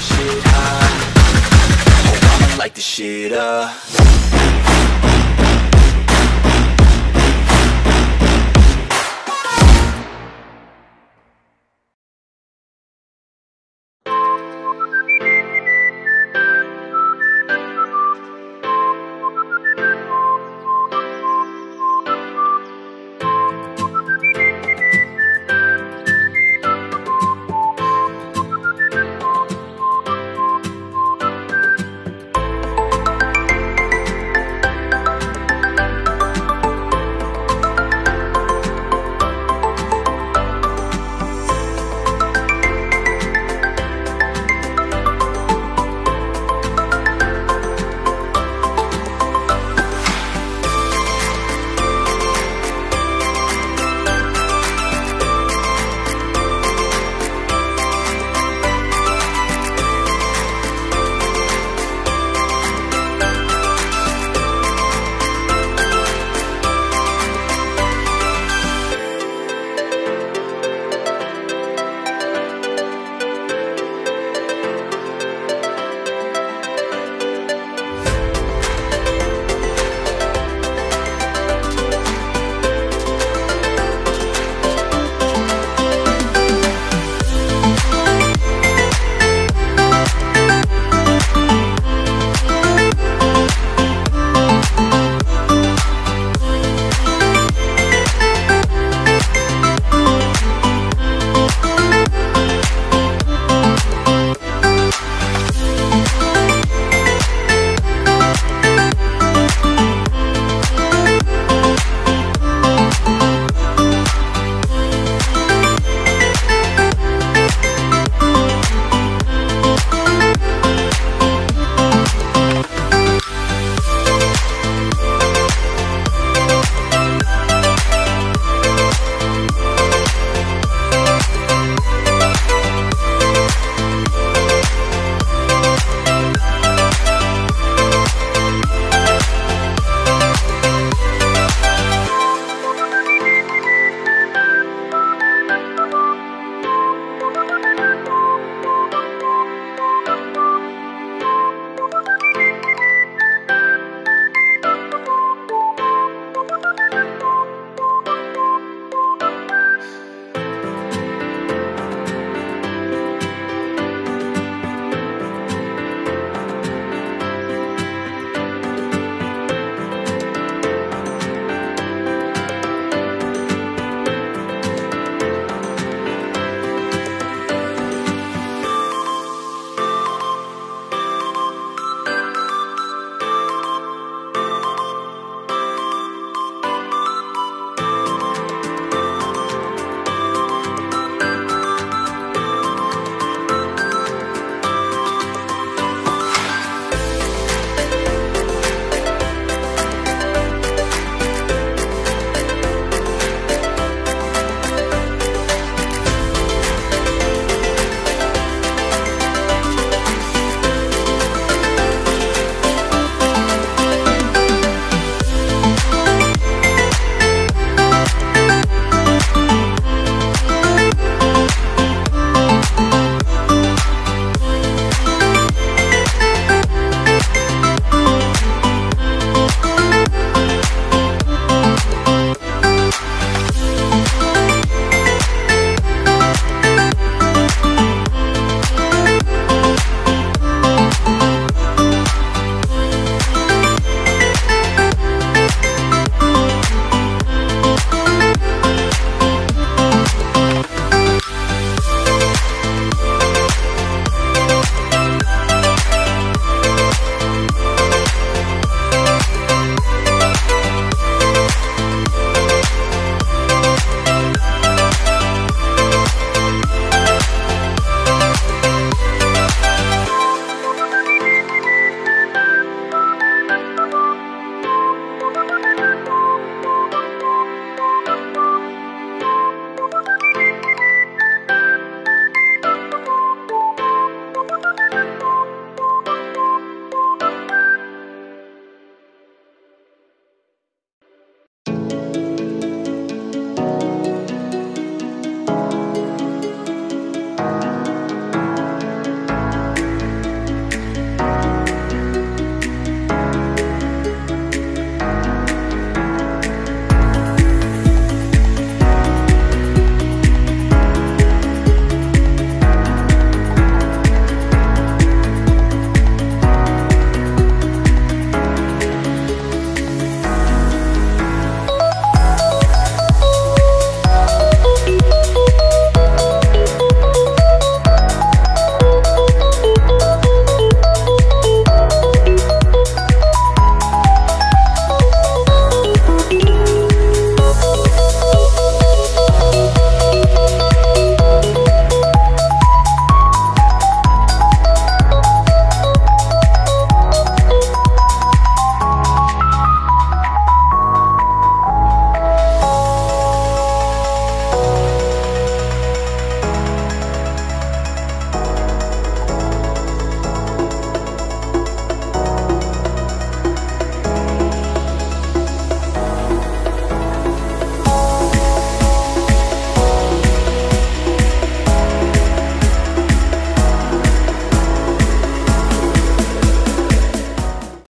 shit high. Oh, I'ma light the shit up.